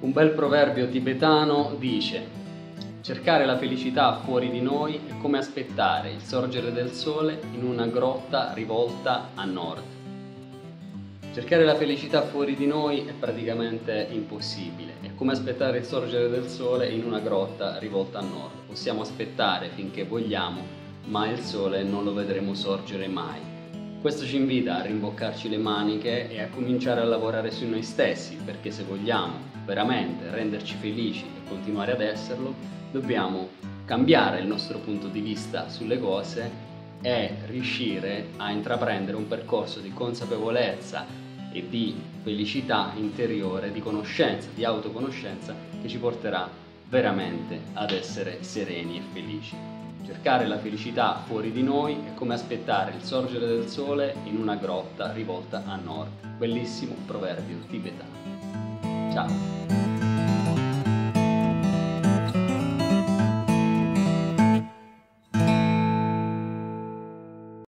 Un bel proverbio tibetano dice Cercare la felicità fuori di noi è come aspettare il sorgere del sole in una grotta rivolta a nord. Cercare la felicità fuori di noi è praticamente impossibile, è come aspettare il sorgere del sole in una grotta rivolta a nord. Possiamo aspettare finché vogliamo, ma il sole non lo vedremo sorgere mai. Questo ci invita a rimboccarci le maniche e a cominciare a lavorare su noi stessi, perché se vogliamo veramente renderci felici e continuare ad esserlo, dobbiamo cambiare il nostro punto di vista sulle cose e riuscire a intraprendere un percorso di consapevolezza e di felicità interiore, di conoscenza, di autoconoscenza che ci porterà veramente ad essere sereni e felici. Cercare la felicità fuori di noi è come aspettare il sorgere del sole in una grotta rivolta a nord. Bellissimo proverbio tibetano. Ciao!